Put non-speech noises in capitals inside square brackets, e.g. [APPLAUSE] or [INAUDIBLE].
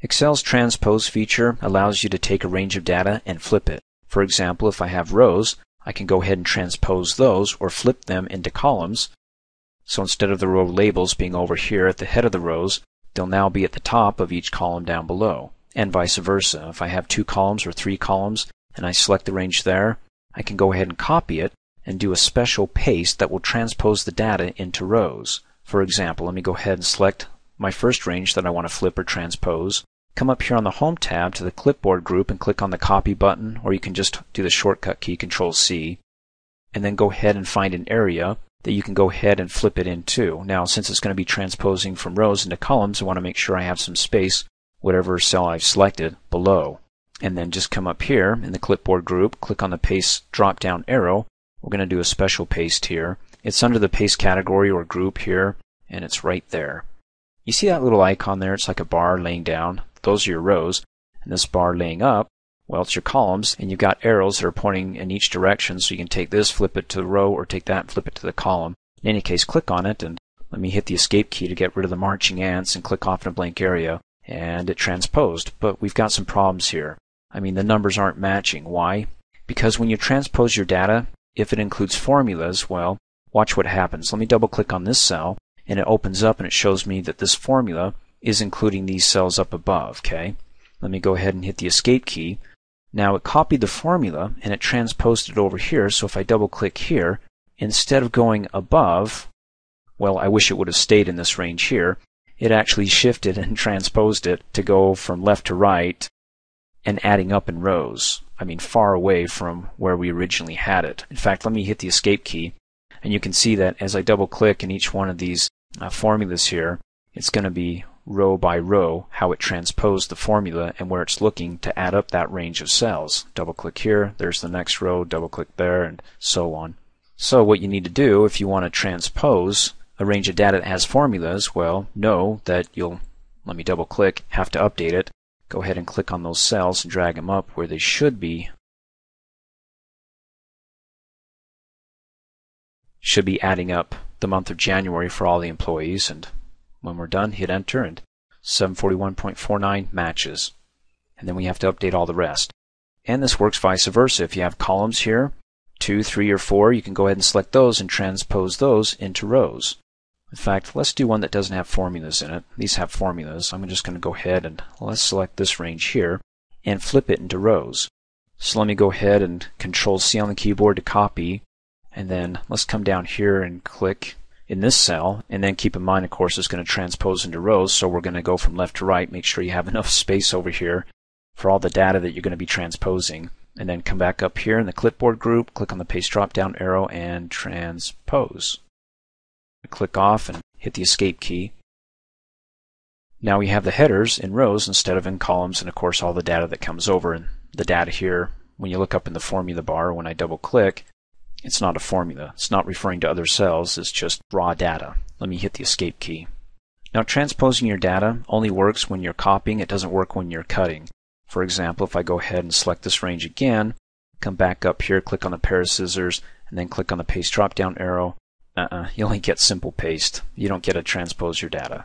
Excel's transpose feature allows you to take a range of data and flip it. For example, if I have rows, I can go ahead and transpose those or flip them into columns. So instead of the row labels being over here at the head of the rows, they'll now be at the top of each column down below, and vice versa. If I have two columns or three columns and I select the range there, I can go ahead and copy it and do a special paste that will transpose the data into rows. For example, let me go ahead and select my first range that I want to flip or transpose. Come up here on the Home tab to the Clipboard group and click on the Copy button, or you can just do the shortcut key Control C, and then go ahead and find an area that you can go ahead and flip it into. Now, since it's going to be transposing from rows into columns, I want to make sure I have some space, whatever cell I've selected, below. And then just come up here in the Clipboard group, click on the Paste drop-down arrow. We're going to do a special paste here. It's under the Paste category or group here, and it's right there. You see that little icon there? It's like a bar laying down. Those are your rows. And this bar laying up, well, it's your columns. And you've got arrows that are pointing in each direction. So you can take this, flip it to the row, or take that and flip it to the column. In any case, click on it and let me hit the escape key to get rid of the marching ants and click off in a blank area. And it transposed. But we've got some problems here. I mean, the numbers aren't matching. Why? Because when you transpose your data, if it includes formulas, well, watch what happens. Let me double click on this cell and it opens up and it shows me that this formula is including these cells up above, okay? Let me go ahead and hit the escape key. Now it copied the formula and it transposed it over here, so if I double click here, instead of going above, well, I wish it would have stayed in this range here, it actually shifted and [LAUGHS] transposed it to go from left to right and adding up in rows. I mean, far away from where we originally had it. In fact, let me hit the escape key, and you can see that as I double click in each one of these uh, formulas here, it's going to be row by row how it transposed the formula and where it's looking to add up that range of cells. Double click here, there's the next row, double click there, and so on. So what you need to do if you want to transpose a range of data that has formulas, well, know that you'll, let me double click, have to update it. Go ahead and click on those cells and drag them up where they should be. Should be adding up the month of January for all the employees, and when we're done, hit enter, and 741.49 matches. And then we have to update all the rest. And this works vice versa. If you have columns here, 2, 3, or 4, you can go ahead and select those and transpose those into rows. In fact, let's do one that doesn't have formulas in it. These have formulas. I'm just going to go ahead and let's select this range here and flip it into rows. So let me go ahead and Control C on the keyboard to copy and then let's come down here and click in this cell. And then keep in mind, of course, it's going to transpose into rows. So we're going to go from left to right. Make sure you have [LAUGHS] enough space over here for all the data that you're going to be transposing. And then come back up here in the clipboard group, click on the paste drop down arrow and transpose. Click off and hit the escape key. Now we have the headers in rows instead of in columns and of course all the data that comes over and the data here when you look up in the formula bar when I double click it's not a formula. It's not referring to other cells. It's just raw data. Let me hit the escape key. Now transposing your data only works when you're copying. It doesn't work when you're cutting. For example, if I go ahead and select this range again, come back up here, click on the pair of scissors, and then click on the paste drop down arrow, uh-uh, you only get simple paste. You don't get to transpose your data.